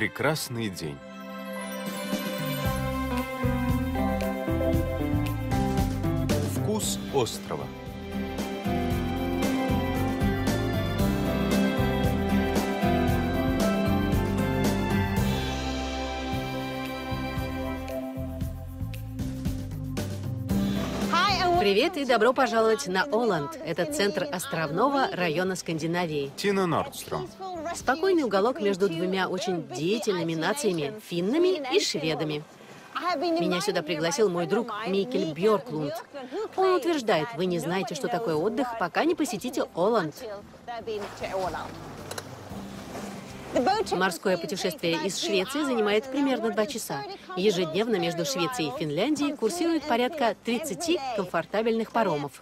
Прекрасный день. Вкус острова. Привет и добро пожаловать на Оланд. Это центр островного района Скандинавии. Тина Нордстром. Спокойный уголок между двумя очень деятельными нациями – финнами и шведами. Меня сюда пригласил мой друг Микель Бьорклунд. Он утверждает, вы не знаете, что такое отдых, пока не посетите Оланд. Морское путешествие из Швеции занимает примерно два часа. Ежедневно между Швецией и Финляндией курсирует порядка 30 комфортабельных паромов.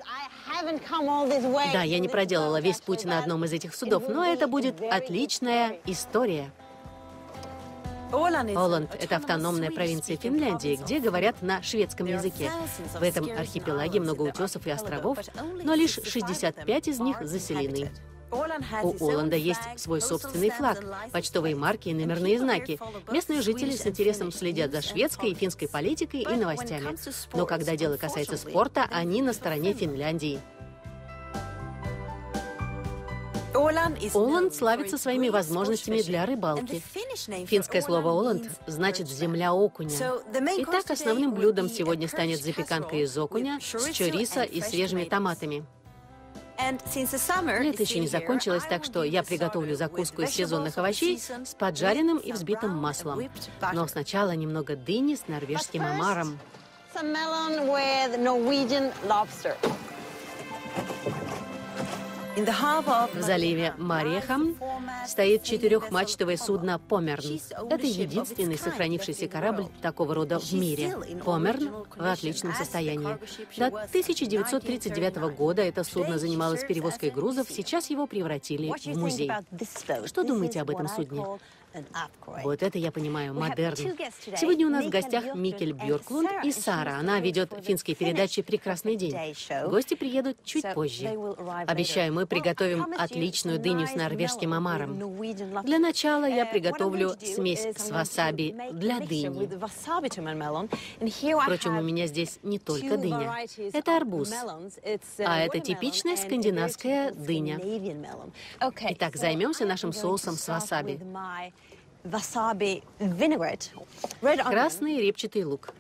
Да, я не проделала весь путь на одном из этих судов, но это будет отличная история. Оланд – это автономная провинция Финляндии, где говорят на шведском языке. В этом архипелаге много утесов и островов, но лишь 65 из них заселены. У Оланда есть свой собственный флаг, почтовые марки и номерные знаки. Местные жители с интересом следят за шведской и финской политикой и новостями. Но когда дело касается спорта, они на стороне Финляндии. Оланд славится своими возможностями для рыбалки. Финское слово «оланд» значит «земля окуня». Итак, основным блюдом сегодня станет запеканка из окуня с чориса и свежими томатами. Лето еще не закончилось, так что я приготовлю закуску из сезонных овощей с поджаренным и взбитым маслом. Но сначала немного дыни с норвежским омаром. В заливе Марехам стоит четырехмачтовое судно «Померн». Это единственный сохранившийся корабль такого рода в мире. «Померн» в отличном состоянии. До 1939 года это судно занималось перевозкой грузов, сейчас его превратили в музей. Что думаете об этом судне? Вот это я понимаю, модерн. Сегодня у нас в гостях Микель Бьорклунд и Сара. Она ведет финские передачи «Прекрасный день». Гости приедут чуть позже. Обещаю, мы приготовим отличную дыню с норвежским омаром. Для начала я приготовлю смесь с васаби для дыни. Впрочем, у меня здесь не только дыня. Это арбуз. А это типичная скандинавская дыня. Итак, займемся нашим соусом с васаби. Красный репчатый лук.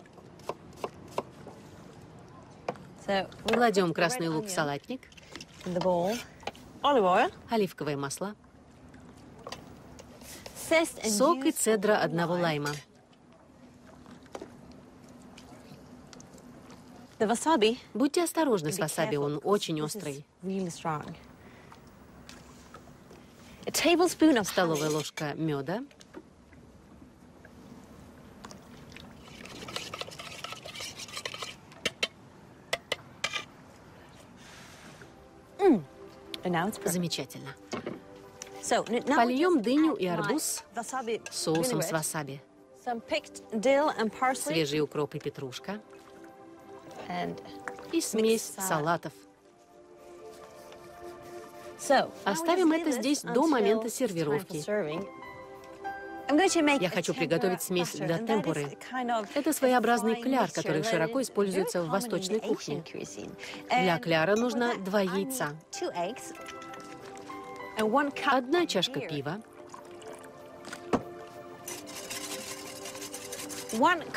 Кладем красный лук в салатник. Оливковое масло. Сок и цедра одного лайма. Будьте осторожны с васаби, он очень острый. Столовая ложка меда. Замечательно. Польем дыню и арбуз соусом с васаби. Свежий укроп и петрушка. И смесь салатов. Оставим это здесь до момента сервировки. Я хочу приготовить смесь для темпуры. Это своеобразный кляр, который широко используется в восточной кухне. Для кляра нужно два яйца, одна чашка пива,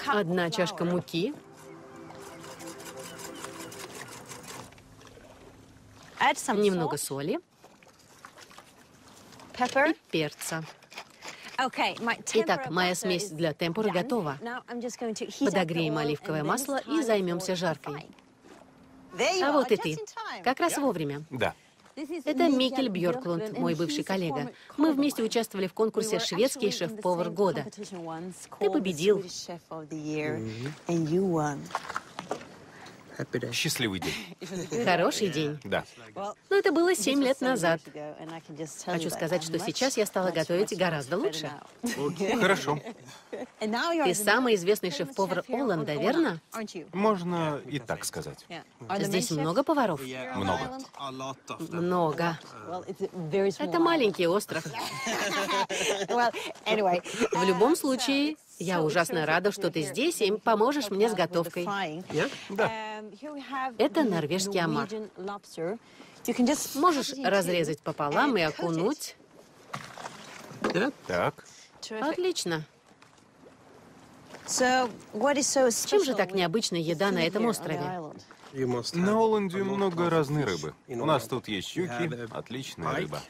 одна чашка муки, немного соли. И перца. Итак, моя смесь для темпуры готова. Подогреем оливковое масло и займемся жаркой. А вот и ты. Как раз вовремя. Да. Это Микель Бьорклунд, мой бывший коллега. Мы вместе участвовали в конкурсе «Шведский шеф-повар года». Ты победил. Happy day. Счастливый день. Хороший день. Да. Но это было семь лет назад. Хочу сказать, что сейчас я стала готовить гораздо лучше. Хорошо. Ты самый известный шеф-повар Оланда, верно? Можно и так сказать. Здесь много поваров? Много. Много. Это маленький остров. В любом случае, я ужасно рада, что ты здесь и поможешь мне с готовкой. Это норвежский омар. Можешь разрезать пополам и окунуть. Yeah. Так. Отлично. Чем же так необычна еда на этом острове? На Оланде много разной рыбы. У нас тут есть щуки, отличная рыба.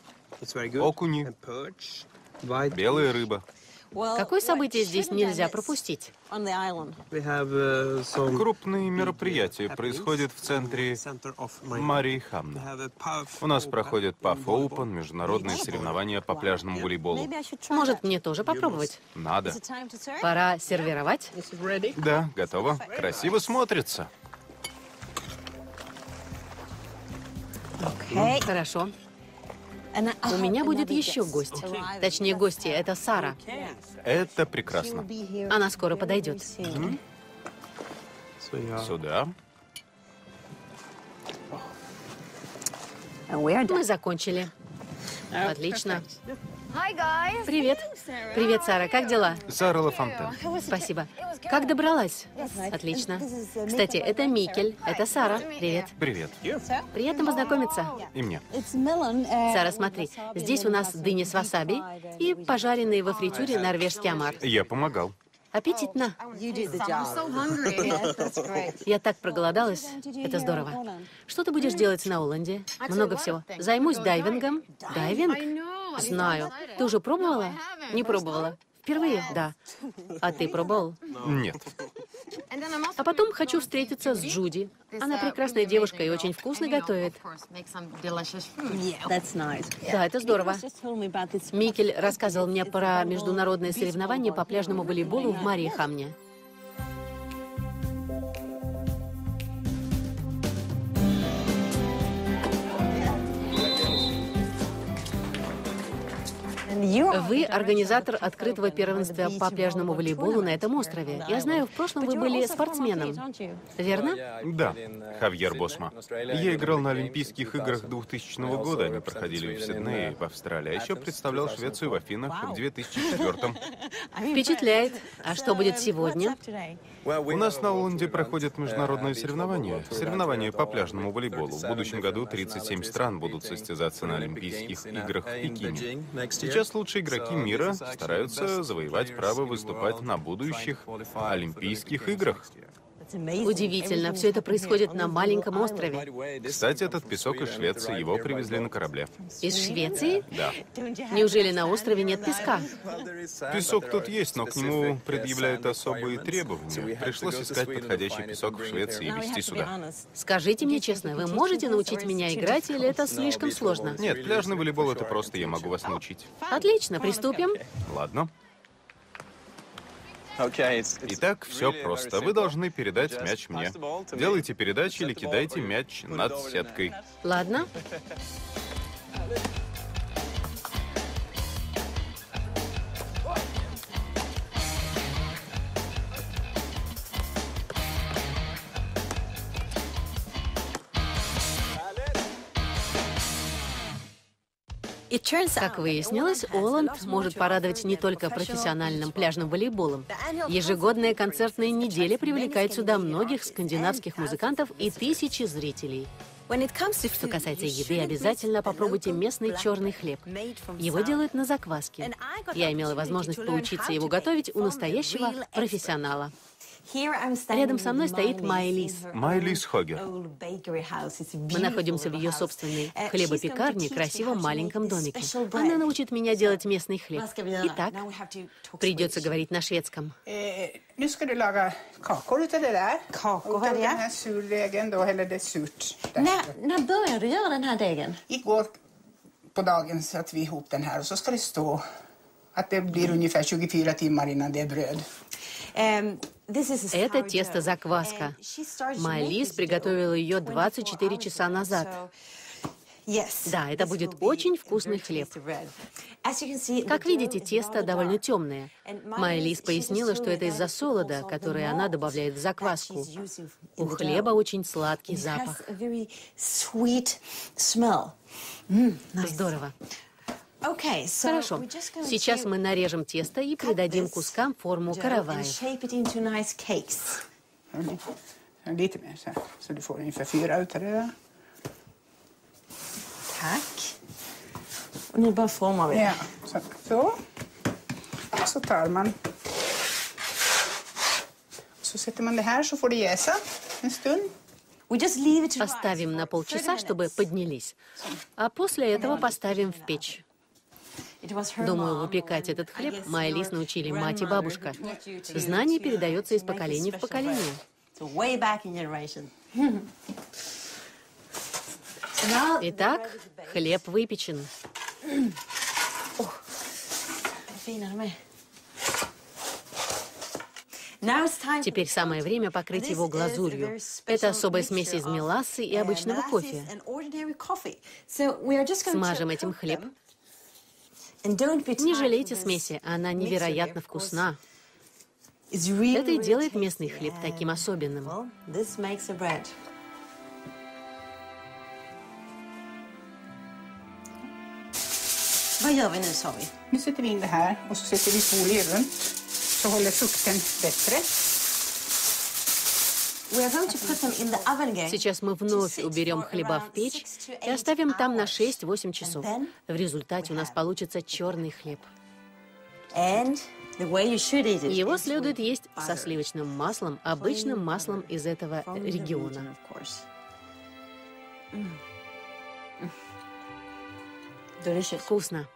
Окуни. Белая рыба. Какое событие здесь нельзя пропустить? Some Крупные мероприятия происходят в центре a puff. У нас проходит PAF Open, международные соревнования по пляжному волейболу. Может, мне тоже попробовать? Надо. Пора сервировать? Да, готово. Красиво смотрится. Хорошо. У меня будет еще гость. Точнее, гости. Это Сара. Это прекрасно. Она скоро подойдет. Сюда. Мы закончили. Отлично. Привет. Привет, Сара. Как дела? Сара Лафонтен. Спасибо. Как добралась? Отлично. Кстати, это Микель. Это Сара. Привет. Привет. Приятно познакомиться. И мне. Сара, смотри. Здесь у нас дыни с васаби и пожаренный во фритюре норвежский омар. Я помогал. Аппетитно. Я так проголодалась. Это здорово. Что ты будешь делать на Оланде? Много всего. Займусь дайвингом. Дайвинг? Знаю. Ты уже пробовала? Не пробовала. Впервые? Да. А ты пробовал? Нет. А потом хочу встретиться с Джуди. Она прекрасная девушка и очень вкусно готовит. Да, это здорово. Микель рассказывал мне про международные соревнования по пляжному волейболу в Марьехамне. Вы организатор открытого первенства по пляжному волейболу на этом острове. Я знаю, в прошлом вы были спортсменом. Верно? Да, Хавьер Босма. Я играл на Олимпийских играх 2000 года. Они проходили в Сиднее, в Австралии. А еще представлял Швецию в Афинах в 2004 Впечатляет. А что будет сегодня? У нас на Оланде проходят международные соревнования. Соревнования по пляжному волейболу. В будущем году 37 стран будут состязаться на Олимпийских играх в Пекине. Сейчас лучшие игроки мира стараются завоевать право выступать на будущих Олимпийских играх. Удивительно, все это происходит на маленьком острове. Кстати, этот песок из Швеции, его привезли на корабле. Из Швеции? Да. Неужели на острове нет песка? Песок тут есть, но к нему предъявляют особые требования. Пришлось искать подходящий песок в Швеции и везти сюда. Скажите мне честно, вы можете научить меня играть или это слишком сложно? Нет, пляжный волейбол — это просто я могу вас научить. Отлично, приступим. Ладно. Итак, все просто. Вы должны передать мяч мне. Делайте передачи или кидайте мяч над сеткой. Ладно. Как выяснилось, Оланд может порадовать не только профессиональным пляжным волейболом. Ежегодная концертная неделя привлекает сюда многих скандинавских музыкантов и тысячи зрителей. Что касается еды, обязательно попробуйте местный черный хлеб. Его делают на закваске. Я имела возможность поучиться его готовить у настоящего профессионала. Рядом со мной стоит Майлис. Майлис Хогер. Мы находимся в ее собственной хлебопекарне, красивом маленьком домике. Она научит меня делать местный хлеб. Итак, придется говорить на шведском. Eh, nu ska du laga kakor utav det där. Kakor, Utav vad är det? den här surdegen då, eller det är surt. där. När, när började du göra den här degen? Igår på dagen satte vi ihop den här och så ska det stå att det blir ungefär 24 timmar innan det är bröd. Это тесто-закваска. Майлис приготовила ее 24 часа назад. Да, это будет очень вкусный хлеб. Как видите, тесто довольно темное. Майлис пояснила, что это из-за солода, который она добавляет в закваску. У хлеба очень сладкий запах. Здорово. Хорошо. Сейчас мы нарежем тесто и придадим кускам форму караваев. Lite mer så så du får ungefär fyra utav det. Tack. Och nu bara formar vi. Ja, så. så. Och så tar man. Så sätter man det här så får det jäsa en stund. Оставим на полчаса, чтобы поднялись. А после этого поставим в печь. Думаю, выпекать этот хлеб Майлис научили мать и бабушка. Знание передается из поколения в поколение. Итак, хлеб выпечен. Теперь самое время покрыть его глазурью. Это особая смесь из мелассы и uh, обычного кофе. Смажем этим хлеб. Не жалейте смеси, она невероятно here, of course. вкусна. It's really, Это и really делает tasty местный хлеб and, таким особенным. Well, this makes a bread. Vad gör vi nu sa vi? Nu sätter vi in det här och så sätter vi folie runt så håller fukten bättre. Сейчас мы вновь уберем хлеба в печь и оставим там на 6-8 часов. В результате у нас получится черный хлеб. Его следует есть со сливочным маслом, обычным маслом из этого региона. Вкусно.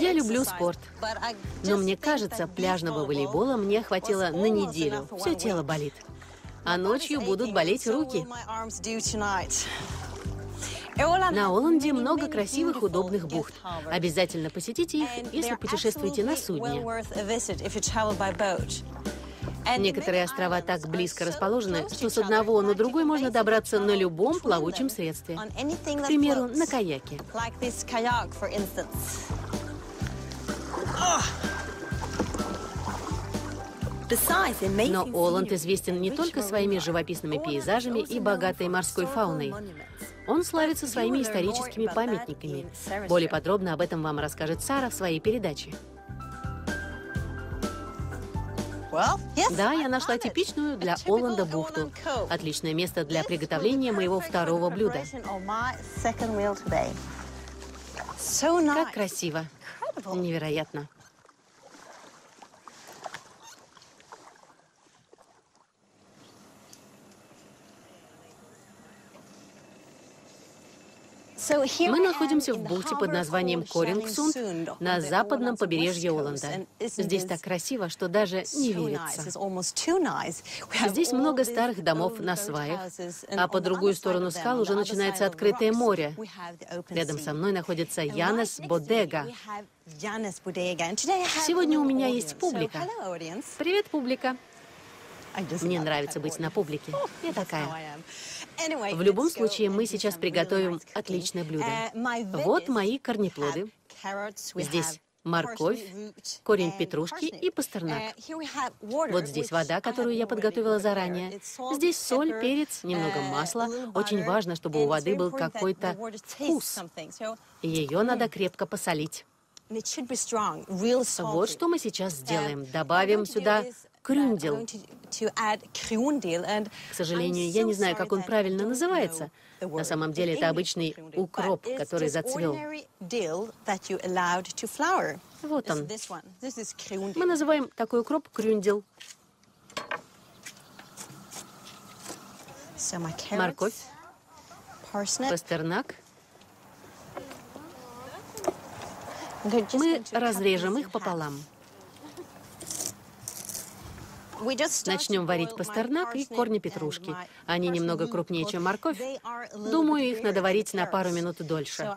Я люблю спорт. Но мне кажется, пляжного волейбола мне хватило на неделю. Все тело болит. А ночью будут болеть руки. На Оланде много красивых, удобных бухт. Обязательно посетите их, если путешествуете на судне. Некоторые острова так близко расположены, что с одного на другой можно добраться на любом плавучем средстве. К примеру, на каяке. Но Оланд известен не только своими живописными пейзажами и богатой морской фауной. Он славится своими историческими памятниками. Более подробно об этом вам расскажет Сара в своей передаче. Да, я нашла типичную для Оланда бухту. Отличное место для приготовления моего второго блюда. Как красиво. Невероятно. Мы находимся в бухте под названием Корингсунд на западном побережье Оланда. Здесь так красиво, что даже не верится. Здесь много старых домов на сваях, а по другую сторону скал уже начинается открытое море. Рядом со мной находится Янес Бодега. Сегодня у меня есть публика. Привет, публика. Мне нравится быть на публике. Я такая. В любом случае, мы сейчас приготовим отличное блюдо. Вот мои корнеплоды. Здесь морковь, корень петрушки и пастернак. Вот здесь вода, которую я подготовила заранее. Здесь соль, перец, немного масла. Очень важно, чтобы у воды был какой-то вкус. Ее надо крепко посолить. Вот что мы сейчас сделаем. Добавим сюда крюндел. К сожалению, я не знаю, как он правильно называется. На самом деле это обычный укроп, который зацвел. Вот он. Мы называем такой укроп крюндел. Морковь, пастернак, Мы разрежем их пополам. Начнем варить пастернак и корни петрушки. Они немного крупнее, чем морковь. Думаю, их надо варить на пару минут дольше.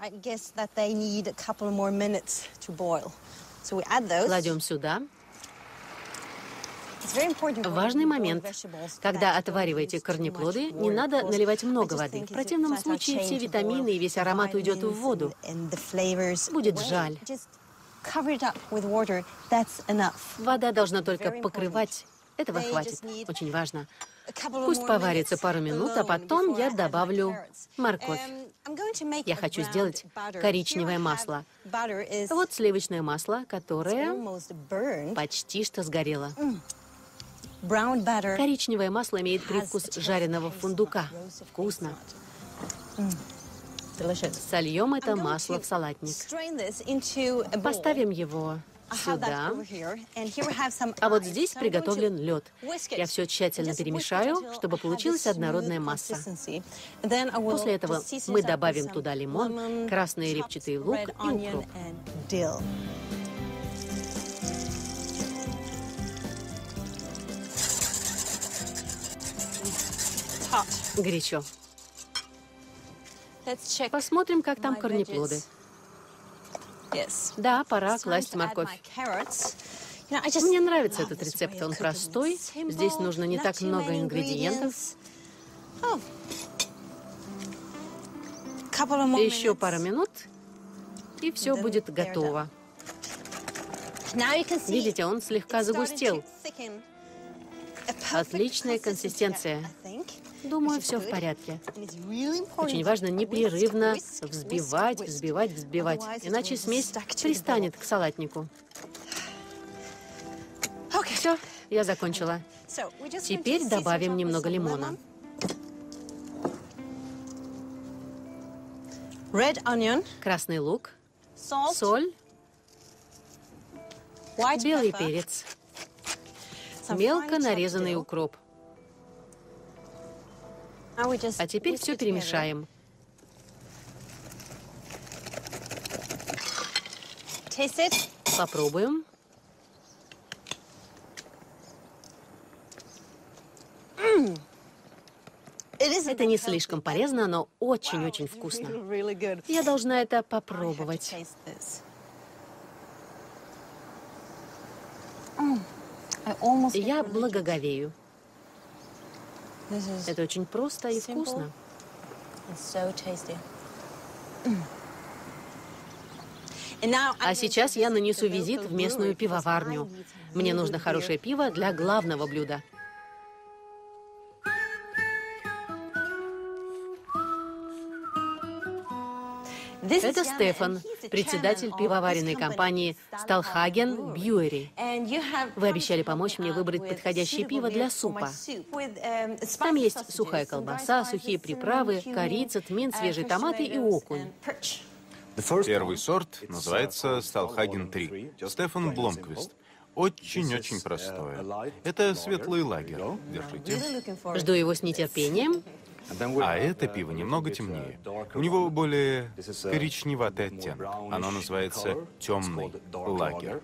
Кладем сюда. Важный момент. Когда отвариваете корнеплоды, не надо наливать много воды. В противном случае все витамины и весь аромат уйдет в воду. Будет жаль. Вода должна только покрывать. Этого хватит. Очень важно. Пусть поварится пару минут, а потом я добавлю морковь. Я хочу сделать коричневое масло. Вот сливочное масло, которое почти что сгорело. Коричневое масло имеет привкус жареного фундука. Вкусно. Сольем это масло в салатник. Поставим его сюда. А вот здесь приготовлен лед. Я все тщательно перемешаю, чтобы получилась однородная масса. После этого мы добавим туда лимон, красный репчатый лук и укроп. Горячо. Посмотрим, как там корнеплоды. Да, пора класть морковь. Мне нравится этот рецепт, он простой. Здесь нужно не так много ингредиентов. Еще пара минут, и все будет готово. Видите, он слегка загустел. Отличная консистенция. Думаю, все в порядке. Очень важно непрерывно взбивать, взбивать, взбивать, иначе смесь пристанет к салатнику. Все, я закончила. Теперь добавим немного лимона. Красный лук, соль, белый перец, мелко нарезанный укроп. А теперь все перемешаем. Попробуем. Это не слишком полезно, но очень-очень вкусно. Я должна это попробовать. Я благоговею. Это очень просто и вкусно. А сейчас я нанесу визит в местную пивоварню. Мне нужно хорошее пиво для главного блюда. Это Стефан, председатель пивоваренной компании Сталхаген Бьюери. Вы обещали помочь мне выбрать подходящее пиво для супа. Там есть сухая колбаса, сухие приправы, корица, тмин, свежие томаты и окунь. Первый сорт называется Сталхаген 3. Стефан Бломквист. Очень-очень простое. Это светлый лагерь. Держите. Жду его с нетерпением. А это пиво немного темнее. У него более коричневатый оттенок. Оно называется темный лагерь.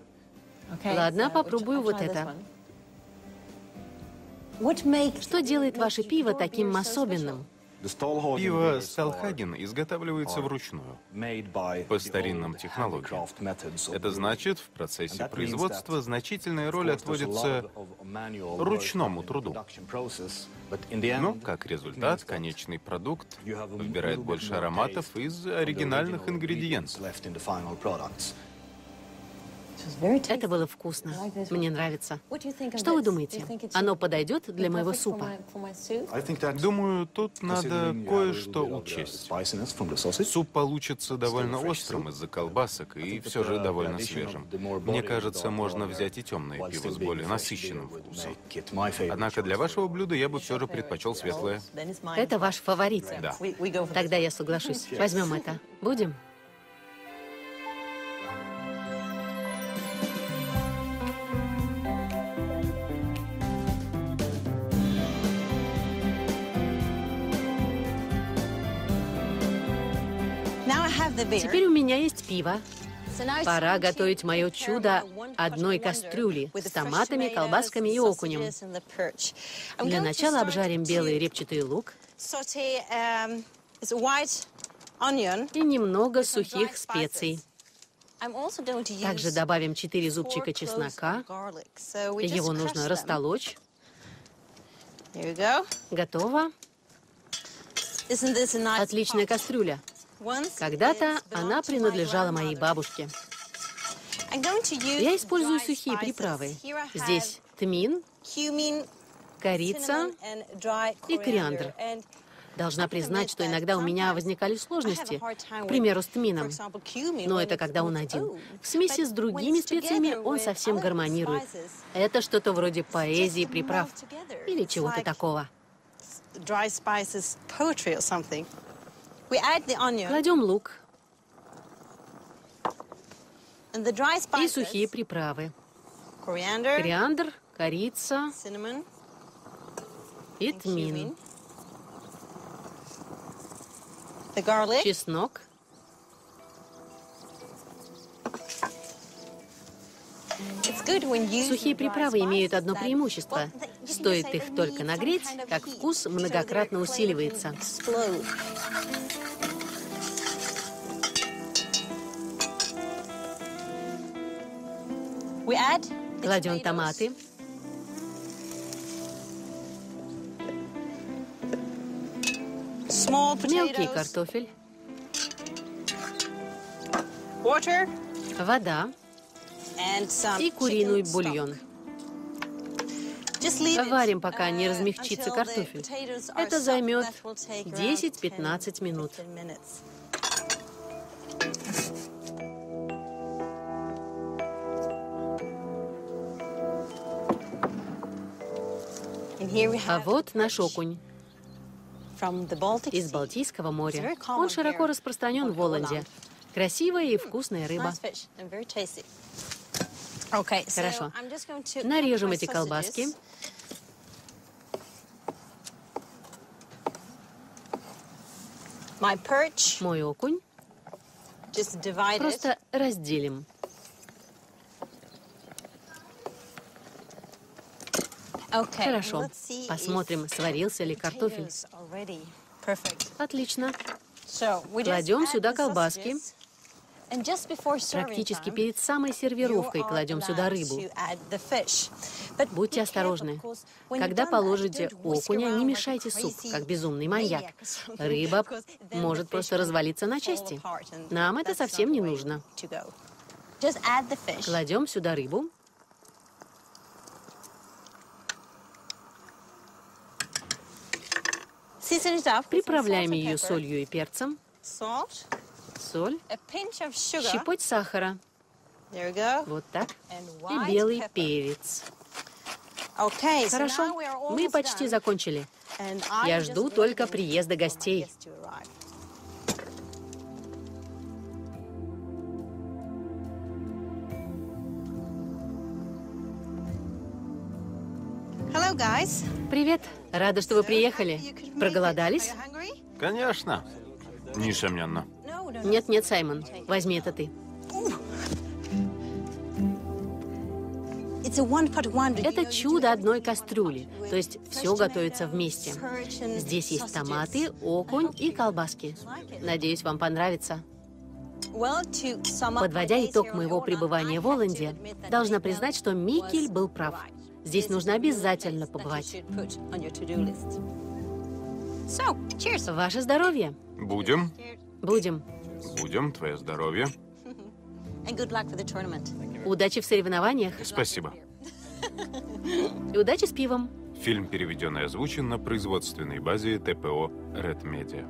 Ладно, попробую вот это. Что делает ваше пиво таким особенным? Пиво Сталхаген изготавливается вручную, по старинным технологиям. Это значит, в процессе производства значительная роль отводится ручному труду. Но, как результат, конечный продукт выбирает больше ароматов из оригинальных ингредиентов. Это было вкусно. Мне нравится. Что вы думаете? Оно подойдет для моего супа? Думаю, тут надо кое-что учесть. Суп получится довольно острым из-за колбасок и все же довольно свежим. Мне кажется, можно взять и темное пиво с более насыщенным вкусом. Однако для вашего блюда я бы все же предпочел светлое. Это ваш фаворит? Да. Тогда я соглашусь. Возьмем это. Будем? Теперь у меня есть пиво. Пора готовить мое чудо одной кастрюли с томатами, колбасками и окунем. Для начала обжарим белый репчатый лук и немного сухих специй. Также добавим 4 зубчика чеснока. Его нужно растолочь. Готово. Отличная кастрюля. Когда-то она принадлежала моей бабушке. Я использую сухие приправы. Здесь тмин, корица и кориандр. Должна признать, что иногда у меня возникали сложности, к примеру, с тмином. Но это когда он один. В смеси с другими специями он совсем гармонирует. Это что-то вроде поэзии приправ или чего-то такого. Кладем лук и сухие приправы. Кориандр, корица и тмин. Чеснок. Сухие приправы имеют одно преимущество. Стоит их только нагреть, как вкус многократно усиливается. Кладем томаты. Мелкий картофель. Вода и куриный бульон. Варим, пока не размягчится картофель. Это займет 10-15 минут. А вот наш окунь из Балтийского моря. Он широко распространен в Воланде. Красивая и вкусная рыба. Хорошо. Нарежем эти колбаски. Мой окунь просто разделим. Хорошо. Посмотрим, сварился ли картофель. Отлично. Кладем сюда колбаски. Практически перед самой сервировкой кладем сюда рыбу. Будьте осторожны. Когда положите окуня, не мешайте суп, как безумный маньяк. Рыба может просто развалиться на части. Нам это совсем не нужно. Кладем сюда рыбу. Приправляем ее солью и перцем. Соль. Щепоть сахара. Вот так. И белый перец. Хорошо, мы почти закончили. Я жду только приезда гостей. Привет. Рада, что вы приехали. Проголодались? Конечно. Несомненно. Нет-нет, Саймон, возьми это ты. Это чудо одной кастрюли, то есть все готовится вместе. Здесь есть томаты, окунь и колбаски. Надеюсь, вам понравится. Подводя итог моего пребывания в Оланде, должна признать, что Микель был прав. Здесь нужно обязательно побывать. Ваше здоровье. Будем. Будем. Будем. Твое здоровье. Удачи в соревнованиях. Спасибо. И удачи с пивом. Фильм переведен и озвучен на производственной базе ТПО «Ред Медиа».